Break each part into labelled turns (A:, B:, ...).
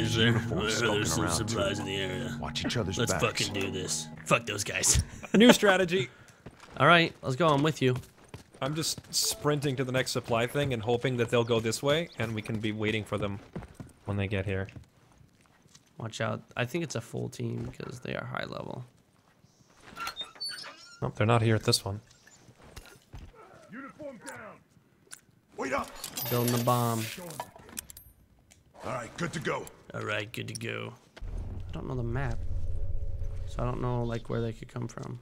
A: Is
B: There's
A: there?
B: uniforms
A: There's some
B: around,
A: supplies
B: too.
A: in the area.
B: Watch each other's
A: Let's
B: backs.
A: fucking do this. Fuck those guys.
C: New strategy.
D: All right, let's go. I'm with you.
C: I'm just sprinting to the next supply thing and hoping that they'll go this way, and we can be waiting for them when they get here.
D: Watch out. I think it's a full team because they are high level.
C: Nope, they're not here at this one.
E: Uniform down. Wait up.
D: Building the bomb.
E: All right, good to go.
A: All right, good to go.
D: I don't know the map, so I don't know like where they could come from.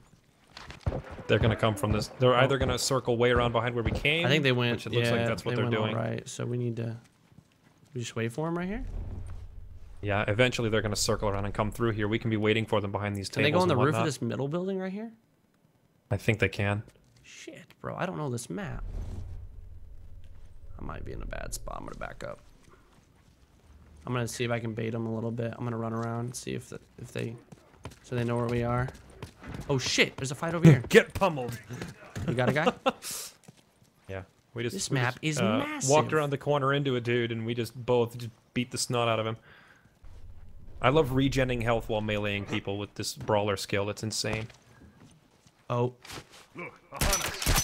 C: They're gonna come from this. They're either oh. gonna circle way around behind where we came.
D: I think they went.
C: Which it looks
D: yeah,
C: like that's what
D: they
C: they're
D: went
C: doing.
D: Right. So we need to. We just wait for them right here.
C: Yeah, eventually they're gonna circle around and come through here. We can be waiting for them behind these
D: Can
C: tables.
D: they go on the roof of this middle building right here?
C: I think they can.
D: Shit, bro. I don't know this map. I might be in a bad spot. I'm gonna back up. I'm gonna see if I can bait them a little bit. I'm gonna run around and see if the, if they so they know where we are. Oh shit! There's a fight over here.
C: Get pummeled.
D: You got a guy?
C: Yeah, we just
D: This
C: we
D: map
C: just,
D: is
C: uh,
D: massive.
C: Walked around the corner into a dude, and we just both just beat the snot out of him. I love regenning health while meleeing people with this brawler skill. It's insane.
D: Oh,
E: Look, a hunter.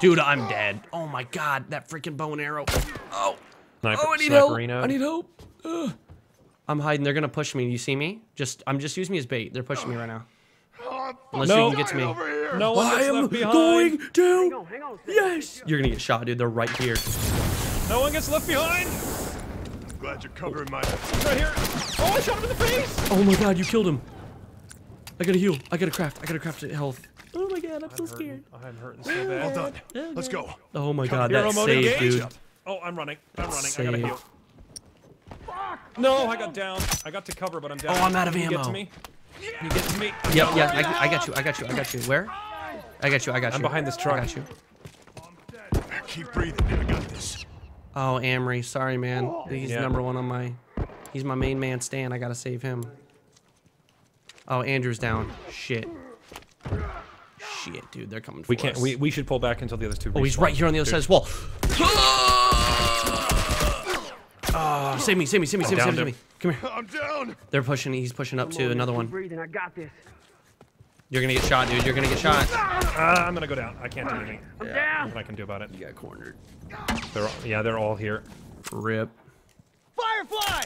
D: dude, I'm dead. Oh my god, that freaking bow and arrow. Oh,
C: Sniper,
D: oh, I need help. I need help. Ugh. I'm hiding. They're gonna push me. You see me? Just, I'm just using me as bait. They're pushing me right now. Unless
C: No.
D: you can get to me.
C: No one
D: I
C: gets
D: am
C: left behind.
D: going to. Yes. You're gonna get shot, dude. They're right here.
C: No one gets left behind.
E: I'm glad you're covering my.
C: Right here. Oh, I shot him in the face.
D: Oh my god, you killed him. I gotta heal. I gotta craft. I gotta craft health. Oh my god, I'm so scared.
C: I'm hurting so
E: All
C: bad.
E: done. Let's go.
D: Oh my god,
C: Hero
D: that
C: mode
D: saved,
C: engaged.
D: dude.
C: Oh, I'm running. I'm running. I gotta heal. Fuck, No, I got down. I got to cover, but I'm down.
D: Oh, I'm out of
C: Can you Get
D: ammo.
C: to me. Can you get to me? I'm
D: Yep, yeah, I, I got you. I got you. I got you. Where? I got you. I got you.
C: I'm behind this truck.
D: I got you.
E: Keep breathing. I got this.
D: Oh, Amory, sorry, man. He's
C: Yeah.
D: number one on my. He's my main man, Stan. I gotta save him. Oh, Andrew's down. Shit. Shit, dude, they're coming for
C: We can't.
D: us.
C: We, we should pull back until the other two.
D: Oh, he's right here on the other side of this wall. Oh, save me, save me, save me, save me, save me, save me. Come here.
E: I'm down.
D: They're pushing. He's pushing up to another one.
F: breathing. I got this.
D: You're gonna get shot, dude. You're gonna get shot.
C: Ah, I'm gonna go down. I can't do anything.
F: I'm down.
C: Nothing I can do about it.
D: You got cornered.
C: They're all, yeah, they're all here.
D: Rip.
F: Firefly!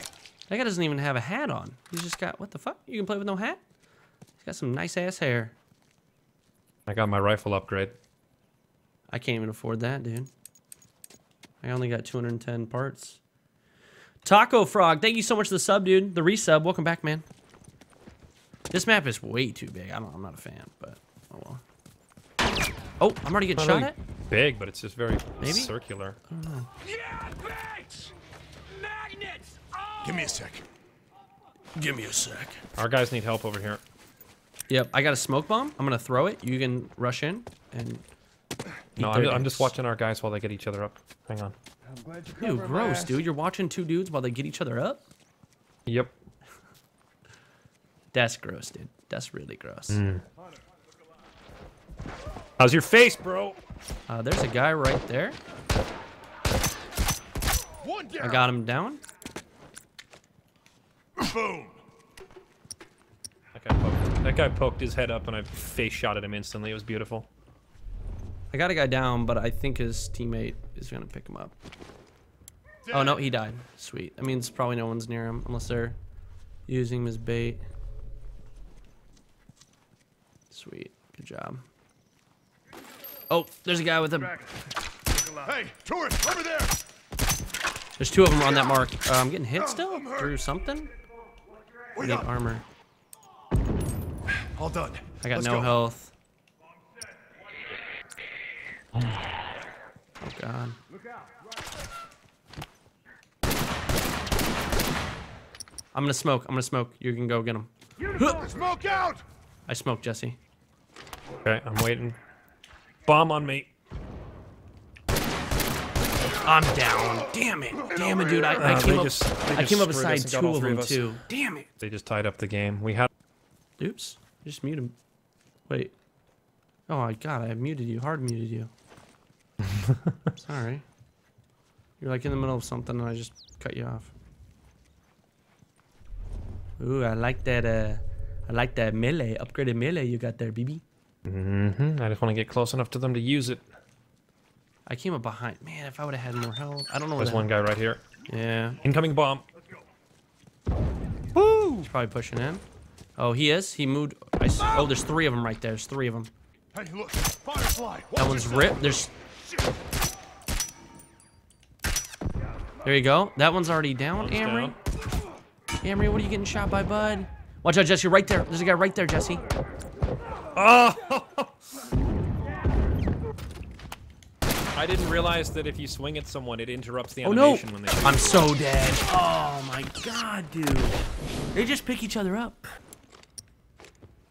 D: That guy doesn't even have a hat on. He's just got what the fuck? You can play with no hat? He's got some nice ass hair.
C: I got my rifle upgrade.
D: I can't even afford that, dude. I only got 210 parts. Taco Frog, thank you so much for the sub, dude. The resub. Welcome back, man. This map is way too big. I don't, I'm not a fan, but oh well. Oh, I'm already getting
C: Not
D: shot
C: really
D: at?
C: big, but it's just very
D: Maybe?
C: circular.
E: Give me a sec.
A: Give me a sec.
C: Our guys need help over here.
D: Yep, I got a smoke bomb. I'm gonna throw it. You can rush in and.
C: No, I'm, I'm just watching our guys while they get each other up. Hang on.
D: I'm glad you Ew, gross, dude. You're watching two dudes while they get each other up?
C: Yep.
D: That's gross, dude. That's really gross.
C: Mm. How's your face, bro?
D: Uh, there's a guy right there.
E: One down.
D: I got him down.
E: Boom.
C: That guy, poked, that guy poked his head up and I face shot at him instantly. It was beautiful.
D: I got a guy down, but I think his teammate is gonna pick him up. Oh no, he died. Sweet. That means probably no one's near him unless they're using him as bait. Sweet. Good job. Oh, there's a guy with him.
E: Hey, tourist, over there.
D: There's two of them on that mark. Uh, I'm getting hit still through something. I need
E: up.
D: armor.
E: All done.
D: I got
E: Let's
D: no
E: go.
D: health. Oh god. Look out! I'm gonna smoke. I'm gonna smoke. You can go get him.
E: Smoke out.
D: I smoke, Jesse.
C: Okay, I'm waiting. Bomb on me.
D: I'm down. Damn it. Damn it, dude. I, I
C: Uh,
D: came up.
C: just-
D: I came up beside
C: and
D: two of them
C: of
D: too. Damn it.
C: They just tied up the game. We had.
D: Oops. I just muted. Wait. Oh my god, I muted you. Hard muted you. Sorry. You're like in the middle of something and I just cut you off. Ooh, I like that. Uh, I like that melee, upgraded melee you got there, BB.
C: Mm-hmm. I just want to get close enough to them to use it.
D: I came up behind. Man, if I would have had more health, I don't know.
C: There's one guy right here.
D: Yeah,
C: Incoming bomb. Woo!
D: he's probably pushing in. Oh, he is. He moved. I s oh, there's three of them right there. There's three of them.
E: Hey, look, Firefly.
D: That one's ripped. There's. There you go. That one's already down.
C: One's
D: Amory.
C: down.
D: Amory, what are you getting shot by, bud? Watch out, Jesse. Right there. There's a guy right there, Jesse.
C: Oh! I didn't realize that if you swing at someone, it interrupts the animation
D: Oh no!
C: when they shoot.
D: I'm so dead. Oh my god, dude. They just pick each other up.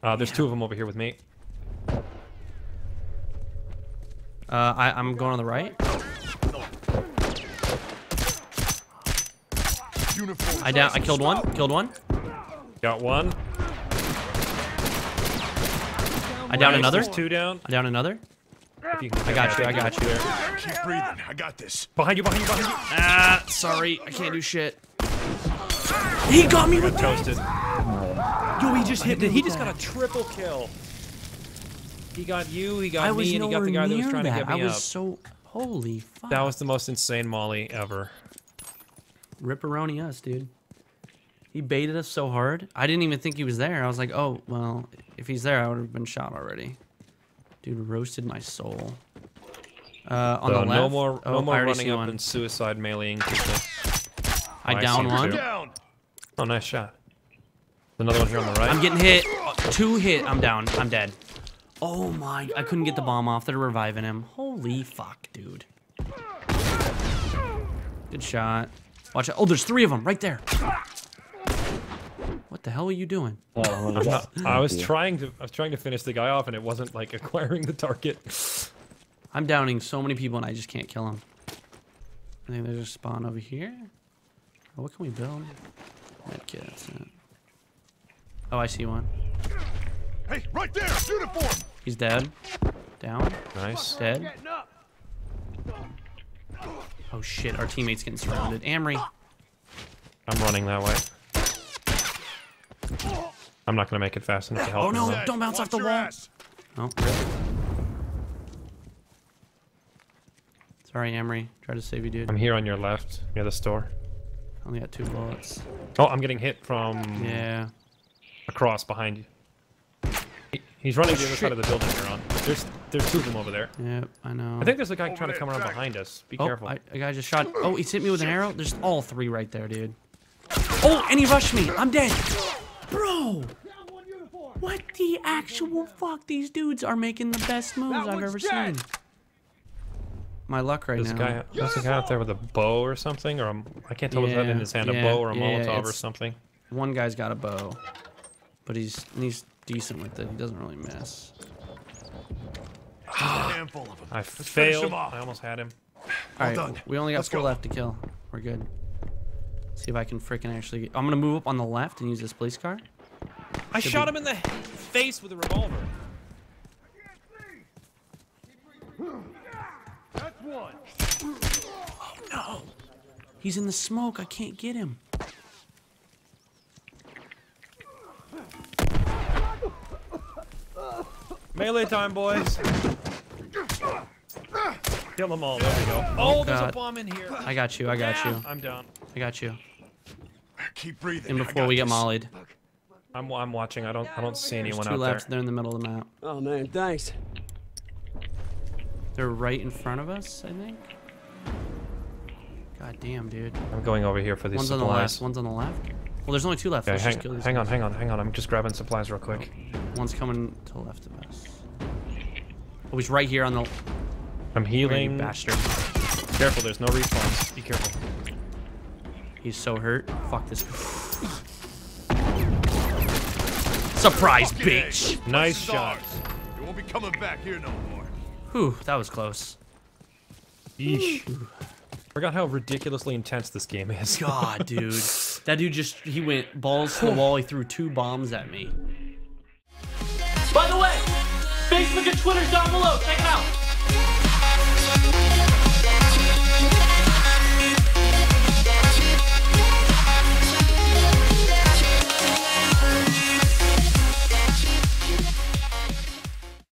C: Uh, there's two of them over here with me.
D: Uh, I, I'm going on the right. I down. I killed one. Killed one.
C: Got one.
D: I down
C: Nice,
D: another.
C: There's two down.
D: I down another.
C: If you can
D: I got you. I got you.
E: Keep breathing. I got this.
C: Behind you, behind you, behind you.
D: Ah, sorry. I can't do shit. He got me with
C: Toasted.
D: Yo, he just hit me.
C: He just got a triple kill. He got you, he got
D: I
C: me, and he got the guy that was trying
D: that.
C: to get me
D: I was
C: up.
D: so holy fuck.
C: That was the most insane molly ever.
D: Ripperoni us, dude. He baited us so hard. I didn't even think he was there. I was like, oh, well, if he's there, I would have been shot already. Dude, roasted my soul. Uh, on
C: So
D: the left.
C: no more,
D: oh,
C: no more running up
D: one.
C: and suicide meleeing people.
D: I
C: I
D: down one.
E: Down.
C: Oh, nice shot. Another one here on the right.
D: I'm getting hit. Two hit. I'm down. I'm dead. Oh my! I couldn't get the bomb off. They're reviving him. Holy fuck, dude. Good shot. Watch out. Oh, there's three of them right there. What the hell are you doing?
C: I'm not- I was trying to, I was trying to finish the guy off, and it wasn't like acquiring the target.
D: I'm downing so many people and I just can't kill them. I think there's a spawn over here. Oh, what can we build? Medkit, that's it. Uh. Oh, I see one.
E: Hey, right there. Uniform.
D: He's dead. Down.
C: Nice.
D: Dead. Oh shit, our teammate's getting surrounded. Amory.
C: I'm running that way. I'm not gonna make it fast enough to help.
D: Oh
C: him,
D: no, don't bounce off the
E: your
D: wall.
E: ass.
D: Oh, rip. Sorry, Amory. Try to save you, dude.
C: I'm here on your left, near the store.
D: Only got two bullets.
C: Oh, I'm getting hit from
D: Yeah.
C: across behind you. He- He's running to the other side of the building you're on. There's there's two of them over there.
D: Yep, I know.
C: I think there's a guy trying to come around
E: Jack.
C: behind us. Be
D: Oh,
C: careful.
D: I, a guy just shot. Oh, he's hit me with an arrow. There's all three right there, dude. Oh, and he rushed me. I'm dead. Bro. What the actual fuck? These dudes are making the best moves I've ever
F: dead.
D: seen. My luck right
C: There's a
D: now.
C: guy, there's a guy out there with a bow or something, or a, I can't tell what's that in his hand,
D: yeah,
C: a bow or a
D: yeah,
C: Molotov or something.
D: One guy's got a bow, but he's he's decent with it. He doesn't really miss.
E: A handful of them.
C: I
E: finish
C: failed.
E: him off.
C: I almost had him.
D: All right,
E: done.
D: we only got
E: Let's
D: four
E: go.
D: left to kill. We're good. See if I can freaking actually. Get, I'm gonna move up on the left and use this police car.
C: I
D: Should
C: shot
D: be-
C: him in the face with a revolver.
E: That's one.
D: Oh, no, he's in the smoke. I can't get him.
C: Melee time, boys. Kill them all. There we go. Oh, oh there's a bomb in here.
D: I got you. I got you.
C: I'm down.
D: I got you.
E: Keep breathing.
D: And before we get
E: this.
D: mollied,
C: I'm I'm watching. I don't I don't see anyone
D: two
C: out
D: left.
C: there.
D: They're in the middle of the map.
F: Oh man, thanks.
D: They're right in front of us, I think. God damn, dude.
C: I'm going over here for these
D: One's on the left. One's on the left. Well, there's only two left.
C: Okay,
D: Let's
C: hang,
D: just kill these
C: hang on, hang on, hang on. I'm just grabbing supplies real quick.
D: One's coming to the left of us. Oh, he's right here on the
C: I'm
D: right,
C: healing.
D: bastard.
C: Careful, there's no respawns. Be careful.
D: He's so hurt. Fuck this. Surprise,
E: Fucking A.
D: bitch!
C: Nice shot.
E: ours. You won't be coming back here no more.
D: Whew, that was close.
C: Yeesh. Forgot how ridiculously intense this game is.
D: God, dude. That dude just, he went balls to the wall. He threw two bombs at me.
B: By the way, Facebook and Twitter's down below. Check it out.